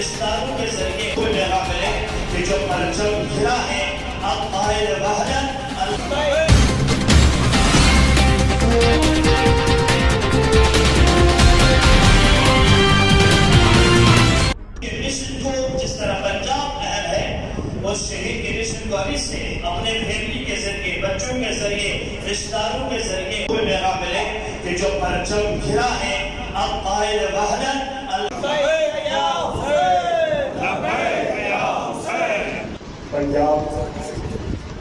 इश्तारों के ज़रिए कोई जगह मिले कि जो परचम खिला है, अब आए विभाजन उस अपने फैमिली के ज़रिए, बच्चों के ज़रिए, रिश्तेदारों के ज़रिए कोई मेरा मिले कि जो परचम घिरा है, अब आए विभाजन पंजाब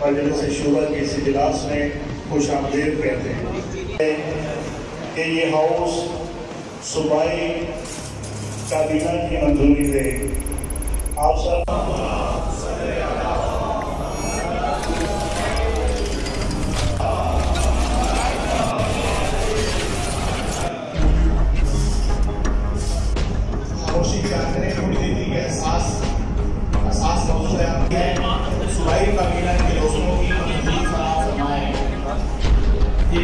मजलिस शुरा के इस इजलास में खुश आमदेद कहते हैं कि ये हाउस सूबाई काबीना की मंजूरी दे। आप सब थोड़ी की एहसास। सुबाई काबीना के दोस्तों की मंजूरी फराहम फरमाएँ जी